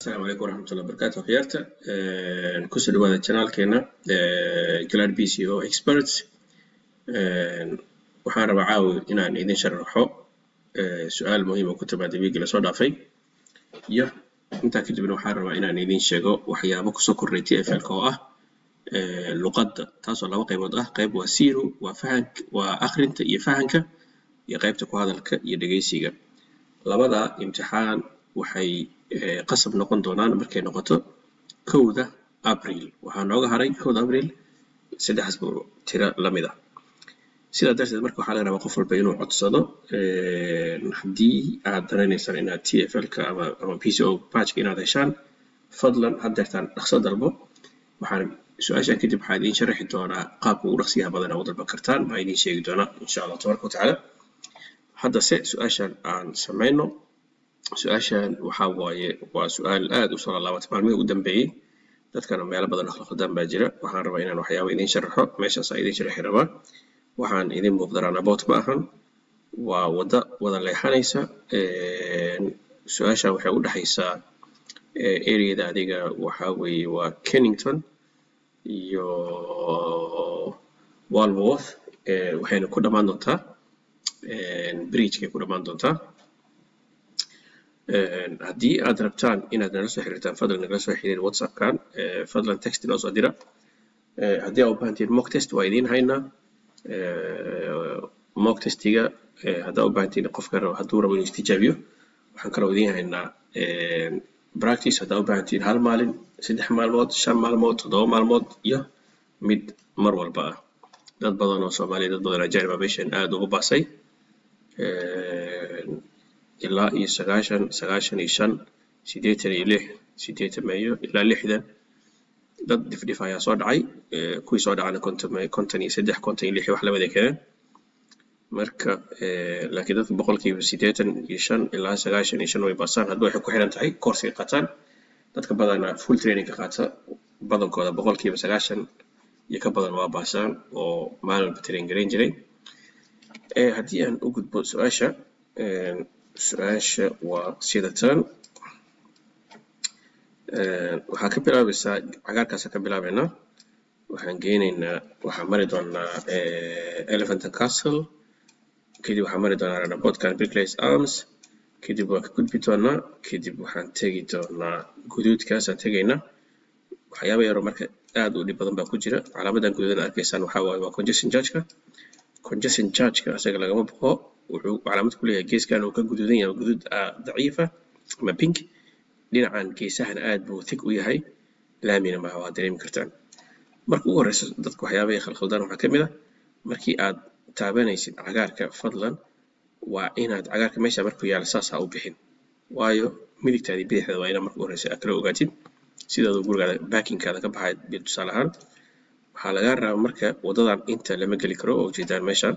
asalaamu calaykum waraxmatullahi wabarakaatu khiyaarta ku soo dhawaada janaalkeena glad b c o experts. Waxaan rabaa caawi inaan idin sharaxo su'aal muhiim oo ku timaada wiigii la soo dhaafay iyo intaa kadibna waxaan rabaa inaan idin sheego waxyaabo ku soo korray tflka oo ah luqadda taasoo laba qaybood ah qayb waa zero waa fahank waa akhrinta iyo fahanka iyo qaybta ku hadalka iyo dhegeysiga labada imtixaan waxay qasab noqon doonaan markay noqoto kowda abril. Waxaa nooga haray kowda abril saddex asbuuc tiro la mid ah sidaa darteed marka waxaa laga rabaa qof walba inuu codsado haddii aad danaynaysaan inaad t f l-ka ama ama p c o batchka inaad heshaan fadlan haddeertaan dhaqso dalbo. Waxaan su'aashan kadib waxaa idiin sharaxi doonaa qaabka ugu dhaqsiyaha badan aa u dalban kartaan. Baa idiin sheegi doonaa insha allah tabaraka watacaala haddase su'aashan aan samayno su'aashan waxaa waaye waa su'aal aad u soo maalmihii u dambeeyey dadkana meelo badan akhlaqadan baa jira. Waxaan rabaa inaan waxyaaba idiin sharaxo meeshaas aa idiin sharaxi rabaa. Waxaan idin muuqda runabout ma ahan. Waa wada wada leexanaysa su'aashan waxay u dhexaysaa areada adiga waxaa weeye waa kennington iyo walworth waxayna ku dhammaan doontaa bridgekay ku dhammaan doontaa haddii aad rabtaan inaad nala soo xiriirtaan fadlan nagala soo xiriir whatsappkan. Fadlan text noo soo dira. Haddii aa u baahantiin mock test waa idiin haynaa mock testiga haddaa u baahantiin qofka hadduu rabo inuu istijaabiyo waxaan kaloo idiin haynaa. Practice haddaa u baahantiin hal maalin saddex maalmood shan maalmood toddoba maalmood iyo mid mar walba. Ah dad badan oo soomaaliya dad badan aa meeshan aad ugu baasay ilaa iyo sagaashan sagaashan iyo shan siddeetan iyo lix siddeetan meeyo ilaa lixdan. Dad dhifdhif ayaa soo dhacay kuwii soo dhacana konton iyo saddex konton iyo lix wax lamada keeneen marka laakiin dadka boqolkiiba siddeetan iyo shan ilaa sagaashan iyo shan way baasaan. Hadba waxay ku xiran tahay coursiga qaataan. Dadka badana full trainingka qaata badankooda boqolkiiba sagaashan iyo ka badan waa baasaan oo maalin walba train garayn jiray. Haddii aan u gudbo su'aasha su'aasha waa sida tan waxaa ka bilaabaysaa cagaarkaasa ka bilaabaynaa waxaan geynaynaa waxaan mari doonaa elephanton castle. Kadib waxaan mari doonaa ranabotkan bricklays arms. Kadib waan ka gudbi doonaa kadib waxaan tegi doonaa guduudkaasaan tegaynaa. Waxyaaba yaroo marka aad u dhib badan baa ku jira. Calaamadan guduudan arkaysaan waxaa waaye waa congestion chargeka. Congestion chargeka asaga lagama boqo wuxuu calaamad ku leeyahay geeskan uu ka guduudan yahay guduud daciifa ama pink. Dhinacan geesahana aad buu thick u yahay. Laamina maaha waad dareemi kartaan. Marka ugu horeysa dadka waxyaabahay khalkhaldaan waxaa ka mid ah markii aad taabanaysid cagaarka fadlan waa inaad cagaarka meesha markuu yaalla saas ha u bixin. Waayo midigtaadii bidixda waa inaad marka ugu horeysa aad kala ogaatid. Sidaadu gurigaada backingkaada ka baxayd tusaale ahaan waxaa lagaa rabaa marka wadadan inta lama geli karo oo ujeedaan meeshan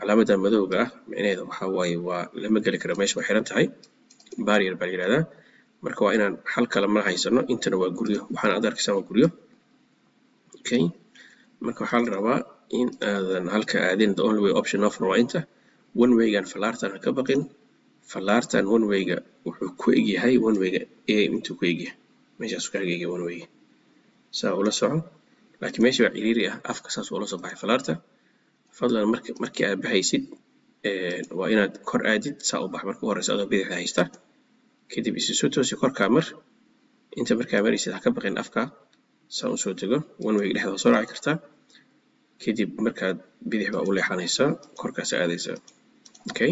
calaamada madowga ah micnaheeda waxaa waa lama geli karo meesha waa xiran tahay. Barrier baa la yihahdaa marka waa inaan hal kale ma haysano intana waa guryo. Waxaan aad arkaysaan waa guryo. Okay. Marka waxaa la rabaa in aadan halka aadin the only way option offer waa inta one waygan falaartan ha ka baqin. Falaartan one wayga wuxuu ku egyahay one wayga a intuu ku egyahay meeshaas ka egyahay one wayga. Saa ula soco laakiin meesha waa ciriiri ah. Afka saas ula soo baxay falaarta fadlan markii aad baxaysid waa inaad kor aadid saa u bax. Marka u horeysa adoo bidixda haysta kadib isu soo toosi korkaa mar inta markaa maraysid ha ka baqin afka saa u soo dego way dhexda soo raaci kartaa kadib markaad bidix baa u leexanaysaa korkaas aadaysaa okay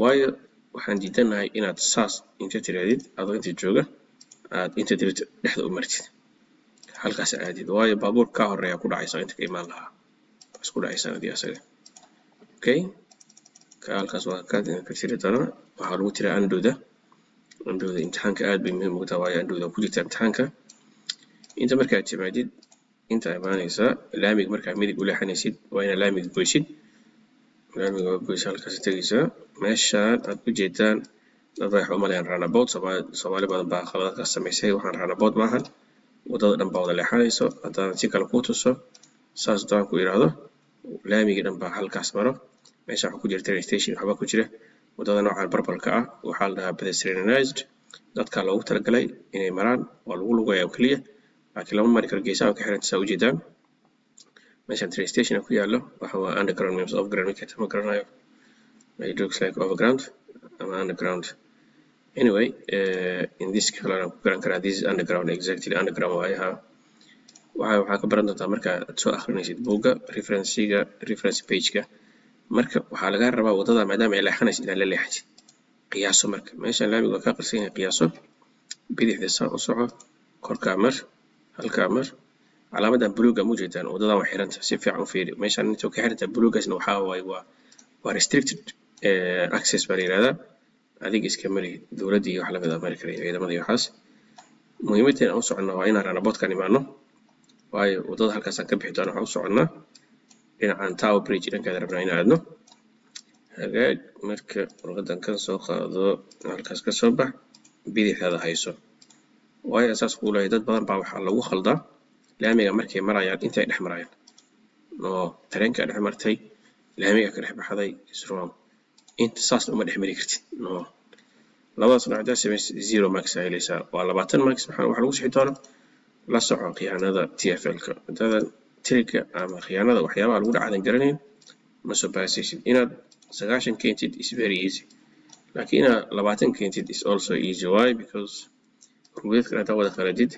waayo waxaan diidanahay inaad saas inta tiraadid adoo inta jooga aad inta dirita dhexda u martid halkaas aadid. Waayo baabuur kaa horreeya ku dhacaysaa inta ka imaan lahaa isku dhacaysaan adii asaga okay ka waa ka ka tiri doonaa waxaa lagu tiraa andhowda andhowda imtixaanka aad bay muhiim ugu tahay waayo andhowda ku jirta imtixaanka inta markaad timaadid inta imaanaysaa laamiga markaa midig u leexanaysid waa inaad laamiga goysid laamiga waa goysa halkaas tegaysaa meeshaan aad u jeedaan dad waxay u maleeyaan soomaali badan baa khaladaadkaas samaysay waxaan runabout maahan waddada dhan baa wada leexanayso haddaan si kale kuu tuso saas haddaan ku idhaahdo laamigii dhan baa halkaas maro. Meesha waxaa ku jira train station waxbaa ku jira. Wadada noocan barbalka ah waxaa la dhahaa pedestrianized. Dadka loogu talagalay inay maraan waa lagu lugaya oo keliya laakiin lama mari karo geesaha ka xiranta saa ujeedaan. Meeshan train station ku yaallo waxa underground means overground midka ma garanayo. Looks like overground ama underground. Anyway uh, in this color ku garan karaa this is underground exactly underground waaye ha waxa waxaa ka baran doontaa marka aad soo akhrinaysid buugga referencega reference pageka. Marka waxaa laga rabaa waddada maadaama ay leexanaysa inaad la leexatid qiyaaso marka. Meeshan laamiga waa ka qarsan yahay qiyaaso. Bidixda saa u soco korkaa mar halkaa mar. Calaamadan buluuga ma ujeedaan waddadan waa xiranta si fiican u fiiri meeshan intuu ka xiranta buluugaasna waxaa waa waa restricted access baa la yihahdaa adiga iska mari dowladda iyo wax la mid a mari karaya ciidamada iyo waxaas. Muhiimadeena aan u soconna waa inaan ranaboodkan imaano waayo waddada halkaasaan ka bixi doona waxaan u soconnaa dhinacan tower bridge dhankaada rabnaa in aadno. Hagaag marka warqadan kan soo qaado halkaas ka soo bax bidixdaada hayso. Waayo asaas kuu leeyahay dad badan baa waxaa lagu khaldaa laamiga markay marayaan intay dhex marayaan. Oo tareenka dhex martay laamiga ka dhex baxday is wrong inta saasna uma dhex mari kartid. No labadaas samaysa zero max aa helaysaa waa labaatan max maxaa waxa lagu sixi doonaa la soco khiyaanada tfl-ka haddaadan tiriga ama khiyaanada waxyaabaha lagu dhacdan garanayn ma inaad sagaashan keentid is very easy. Laakiin inaad labaatan keentid is also easy. Why? Because rugeedkan haddaa wada qaladid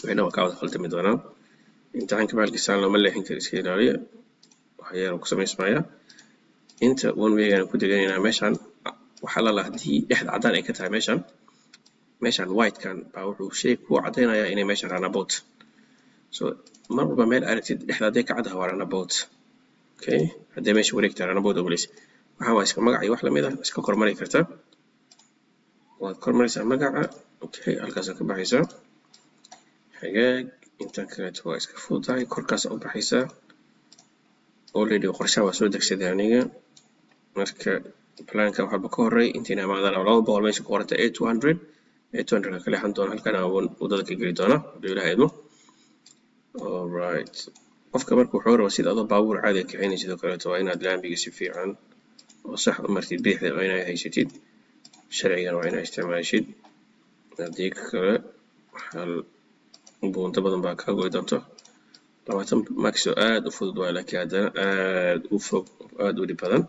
waxayna waa kaa wada khaldami doonaan imtixaanka baalkisaan looma leexin karo iska ilaaliya waxyaala ku samaysmaya. Inta one waygaan ku deganaynaa meeshan waxaa lala haddii dhexda caddaan ay ka tahay meeshan meeshan whitekan baa wuxuu shay ku caddaynayaa inay meeshan runabout so mar walba meel aragtid dhexda hadday ka caddaha waa runabout okay? Hadday meesha wareegtaa runabout ogleys waxaa waa iska magac iyo wax la mid ah. Iska kormari kartaa waad kormaraysaa magaca. Okay halkaasaa ka baxaysaa hagaag intan kaleeto waa iska fududahay. Korkaas u baxaysaa already qorshaha waa soo degsaday aniga. Marka planka waxba ka horey intiina imaadaan laba boqol meesha ku qoranta two hundred a two hundred ka leexan doona halkan aan waddada ka geli doona alright qofka marka wuxuu rabaa sida adoo baabuur caadi kaxaynay sidoo kaleeto waa inaad laambiga si fiican oo sax u martid bidixda waa inaad haysatid sharcigan waa inaad isticmaashid haddii kale hal buunto badan baa kaa goy doonto labaatan max oo aad u fudud waa laakiin haddana aad u fog aad u dhib badan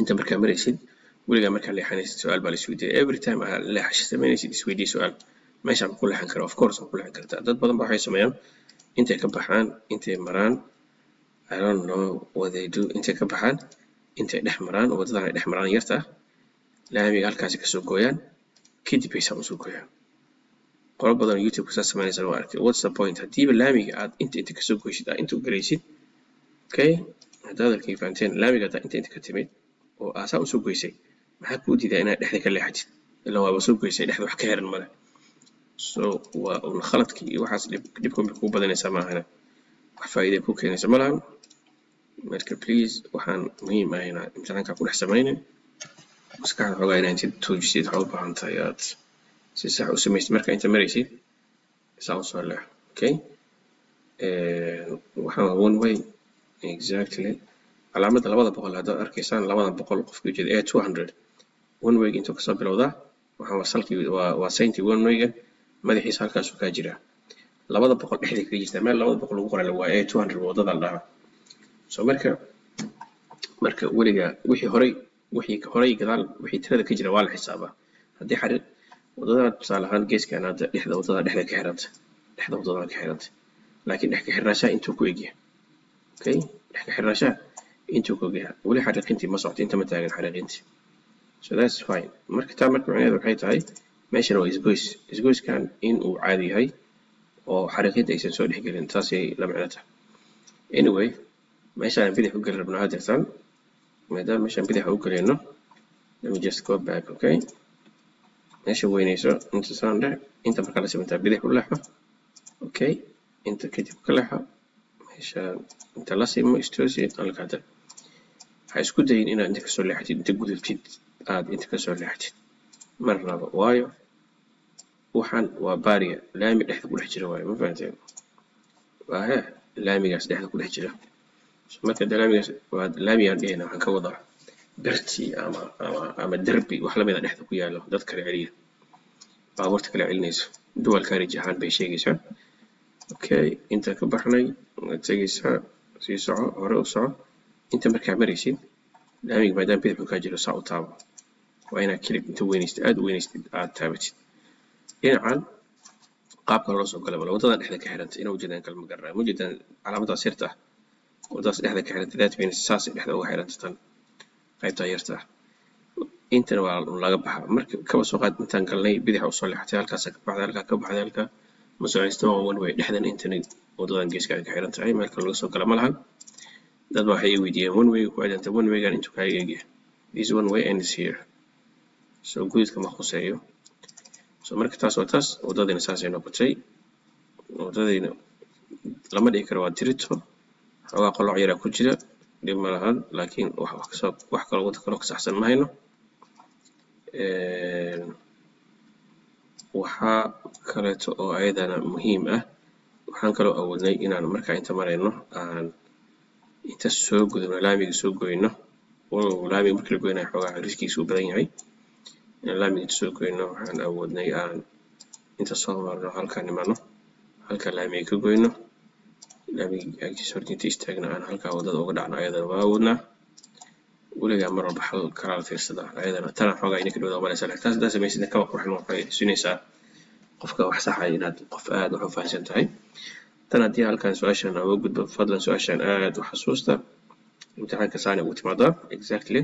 inta markaa maraysid weligaa markaa leexanaysid su'aal baa la isweydiiya every time aad leexasho samaynaysid isweydiiya su'aal meeshaan ku leexan kara of course waa ku leexan kartaa. Dad badan ba waxay sameeyaan intay ka baxaan intay maraan I don't know what they do. Intay ka baxaan intay dhex maraan waddadan ay dhex maraan yarta laamiga halkaasi ka soo gooyaan kadib ay u soo gooyaan. Qolo badan youtube kasaa samaynaysan waa arkay. What's the point? Haddiiba laamiga aad inta inta ka soo goysid aad inta galaysid okay hadda hadalkii fahanteen laamiga haddaa inta inta ka timid oo aasaa u soo goysay goysay dhexda wax ka heran male so waa un khaladkii iyo waxaas dhibkan bay kuu badanaysaa maahana wax faa'iiday kuu keenaysa malahan marka please waxaan muhiim ah inaad imtixaanka ku dhex samaynin maskaxda xoogaa inaad intid toojisid waxaa u baahan tahay aad si sax u samaysid marka inta maraysid saa usoo leex okay waxaan waa one way exactly labada boqol haddaad arkaysaan labada boqol qofkii ujeeda a two hundred one way intuu kasoo bilowdaa waxaan waa salkii waa sayntii one wayga madaxiisa halkaasuu kaa jiraa labada boqol dhexday kaga jirtaa meel labada boqol lagu qoray waa a two hundred waddada la dhahaa so marka marka weliga wixii horay wixii horay gadaal wixii tirada ka jira waa la xisaabaa haddii xarir waddadana tusaale ahaan geeskan hadda dhexda waddada dhexda ka xiranta dhexda waddadana ka xiranta laakiin dhex ka xirnaashaha intuu ku egyahay okay dhex ka xirnaashaha intuu ku egyahay weli xariiqintii ma socto inta ma taagan xariiqintii so that's fine marka marka macnaheedu waxay tahay meeshan waa isgoys isgoyskan in uu caadi yahay oo xariiqinta aysan soo dhexgelin taasay la macno tahay anyway meeshaan bidix u geli rabnaa hadeertaan maadaama meeshaan bidixa u gelino let me just go back okay meesha weynayso inta saan dheh inta markaa la samaytaa bidix u leexo okay inta kadib ka leexo meesha inta la simo istoosi halkaada ha isku dayin inaad inta kasoo leexatid inta gudubtid aad inta ka soo leexatid marnaba waayo waxaan waa baariya laami dhexda ku dhex jira waayo ma fahanteen? Waa he laamigaas dhexda ku dhex jira. Marka de laamigaas waa laamigaan dhehayna waxaan ka wadaa birti ama ama ama derbi wax lamida dhexda ku yaalo dad kale celiya baabuurta kale celinayso dual carriage ahaan bay sheegaysaa. Okay inta ka baxnay waad tegaysaa sii soco hore u soco. Inta markaa maraysid laamiga maadaama bidixu kaa jiro saa u taabo dhinacan qaabka loola soo galaba wadadan dhexda ka xiranta inaa ujeedaan kalma garanaa ma ujeedaan calaamadaas yarta ah wadadaas dhexda ka xiranta that means saasay dhexda uga xiranta tan qaybtaa yarta ah intana waa laga baxa marka kaba soo qaad intaan galnay bidixa usoo leexatay halkaasa ka baxday halkaa ka baxday halkaa ma soconaysta waa one way dhexdan intana wadadan geeskaan ka xiran tahay meel kale laga soo gala ma lahan dad baa waxay i weydiiyeen one way ku cidanta one waygan intuu kaaga eegyahay this one way ends here so guudka ma khuseeyo so marka taas waa taas wadadayna saasay noqotay. Wadadayna lama dhihi karo waa dirito xoogaa qoloc yaraa ku jira dhib ma laakiin wax kaloo wada kaloo ka saxsan ma hayno. Waxaa kaleeto oo ayadana muhiim ah. Waxaan kaloo awoodnay inaan markaa inta marayno aan inta soo gudubno laamiga soo goyno. Laamiga markii la goynayo xoogaa riskiisa uu badan yahay inta soo goyno waxaan awoodnay aan inta soo marno halkaan nimano halkaa laamiga ka goyno laamiga agtiisa horta inta istaagna aan halkaa waddada uga dhacno ayadana waa awoodnaa weligaa mar walba xal kalaa la fiirsadaa ayadana tana xoogaa inay ka dhowdaa malaysa laakiin taas haddaa samaysid kaba qurxin waxay tusinaysaa qofka wax saxaya inaad qof aad wax u fahamsan tahay tan haddii halkan su'aashan uga gudbo fadlan su'aashan aad u xasuusta imtixaanka saani ugu timaadaa exactly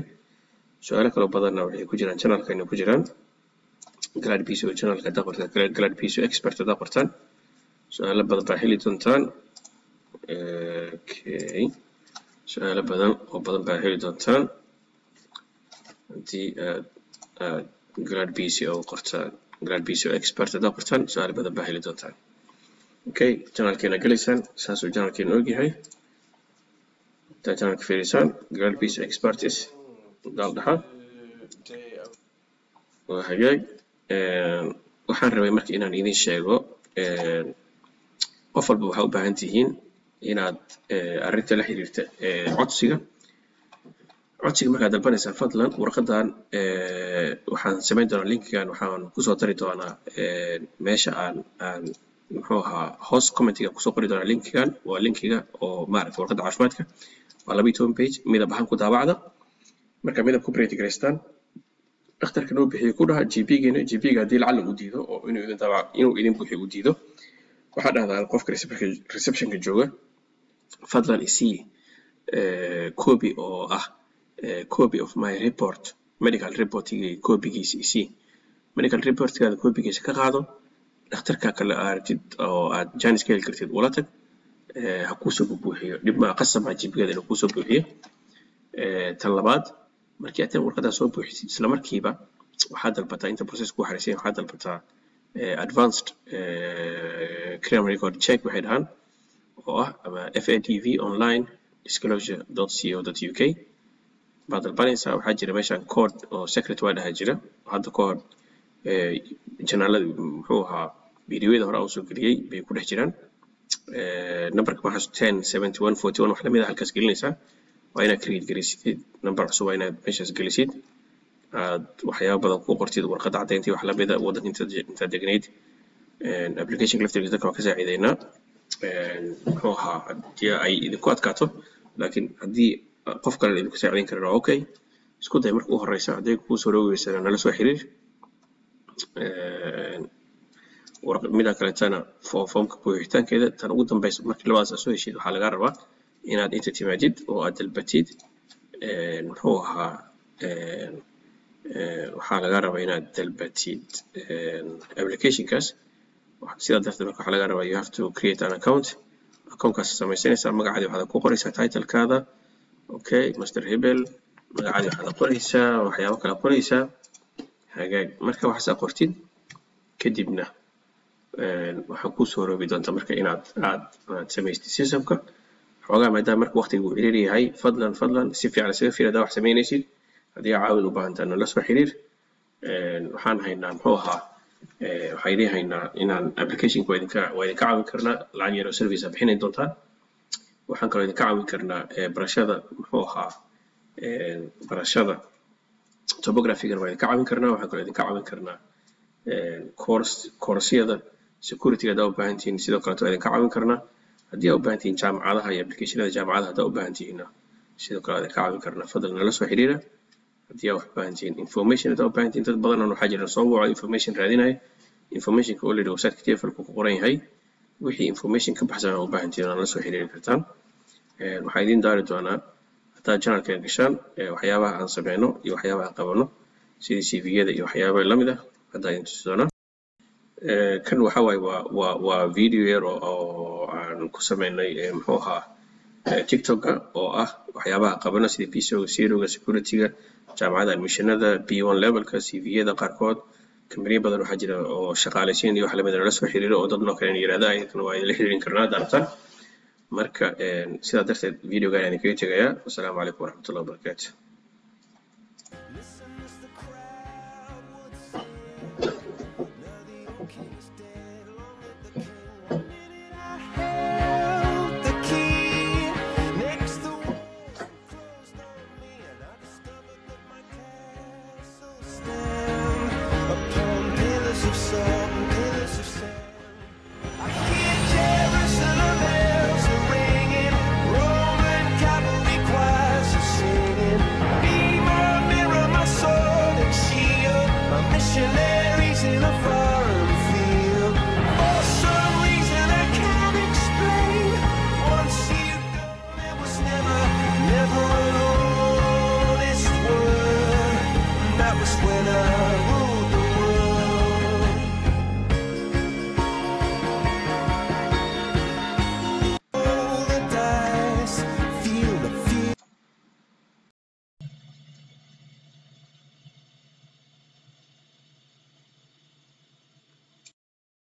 su'aalo kaloo badanna waxay ku jiraan channelkayna ku jiraan glad pco channelka haddaa qortaan glad pco expert haddaa qortaan su'aalo badan baa heli doontaan okay. su'aalo badan oo badan baa heli doontaan haddii aad aad glad pco qortaan glad pco expert haddaa qortaan su'aalo badan baa heli doontaan okay. Channelkeena galaysaan saasuu channelkeena ogyahay intaa channelka fiirisaan glad pco expertis u baahan tihiin inaad arrinta la xiriirta codsiga codsiga markaad dalbanaysaan fadlan warqadan waxaan samayn doonaa linkigan waxaan kusoo dari doonaa meesha aan aan muxuu ahaa hoos commentiga kusoo qori doonaa linkigan waa linkiga oo maaragta warqadda caafimaadka waa laba iyo toban page midab ahaan ku daabacda marka midab ku print garaystaan dhakhtarka noo bixiyo ku dhaha gp-geena gp-ga haddii lacala uu diido oo inuu idin buuxiyo uu diido. Waxaa dhahdaa qofka receptionka jooga. Fadlan isii copy oo ah copy of my report medical reportigay copygiisa isii medical reportgaada copygiisa ka qaado dhakhtarka kale aragtid oo aad janis ka heli kartid ula tag ha kuusoo buuxiyo. Dhib maa gp-gaada inuu kuusoo buuxiyo. Tan labaad markii aad warqadaa soo buuxisid isla markiiba waxaad dalbataa inta process ku xariisan waxaad dalbataa advanced criminal record check waxay dhahaan oo ah ama FATV online disclosure co uk baad dalbanaysaa waxaa jira meeshan code oo secret waa dhaha jira. Hadda ka hor janaalada muxuu ahaa videoyada hore aan soo geliyey bay ku dhex jiraan. Numberka maxaa ten seventy one forty one wax la mid a halkaas gelinaysaa waa inaad create gelisid number cusub waa inaad meeshaas gelisid aad waxyaaba badan ku qortid warqadda caddayntii wax lamida waddanka intaad degnayd application laftirkiisa dadka waa ka saaciideynaa muxuu ahaa haddii ay idinku adkaato laakiin haddii qof kale idinku saacideyn karin waa okay isku day marka u horeysa hadday kuu soo dhoogeysana nala soo xiriir mida kaletana foomka buuxitaankeeda tan ugu dambeysa markii labadaas aad soo heshid waxaa lagaa rabaa inaad inta timaadid oo aad dalbatid muxuu ahaa waxaa lagaa rabaa inaad dalbatid applicationkaas sidaa darteed marka waxaa lagaa rabaa you have to create an account. Accountkaas samaysanaysaa magacaadi waxaad ku qoraysaa titlekaada okay master hebel magacaadi waxaad qoraysaa waxyaabo kale qoraysaa hagaag marka waxaasaa qortid kadibna waxaa ku soo roobi doonta marka inaad aad aad samaystid systemka xoogaa maadaama marka waqtiga uu ciriir yahay fadlan fadlan si fiican isaga fiir haddaa wax samaynaysid haddii caawin u baahantaa nala soo xiriir waxaan haynaa muxuu ahaa waxaa idin haynaa inaan applicationka waa waa idinka caawin karnaa lacag yaro service a bixinay doontaan. Waxaan kaloo idinka caawin karnaa barashada muxuu ahaa barashada topography-gana waa idinka caawin karnaa waxaan kaloo idinka caawin karnaa course coursyada security-ga haddaa u baahan tihiin sidoo kaleeto waa idinka caawin karnaa nala soo xiriira haddii aa wax u baahan tihiin information haddaa u baahan tihiin dad badan waxaa jira soo waco information raadinaya informationka already website-ka tflku ku qoran yahay wixii information ka baxsan aa u baahan tihiin waa nala soo xiriiri kartaan waxaa idiin daari doonaa haddaad channelkan gashaan waxyaabaha aan sameyno iyo waxyaabaha aan qabano sidii cv-yada iyo waxyaaba lamid ah haddaa idin tusi doonaa kan waxa waaye waa waa waa video yar oo aanu ku sameynay muxuu ahaa eh, tictoka oo ah waxyaabaha qabana sida psoga seroga securityga jaamacada admishanada b one levelka cvyada qaarkood. Kambaniya badan waxaa jira oo shaqaalaysiin iyo wax la mid ah lala soo xiriiro oo dadnoo kalen yirahda idinkana waa idinla xiriirin karnaa daartan marka eh, sidaa darteed videogan aan idinkaga tegayaa. Wasalaamu calaykum waraxmat ullah wabarakaatu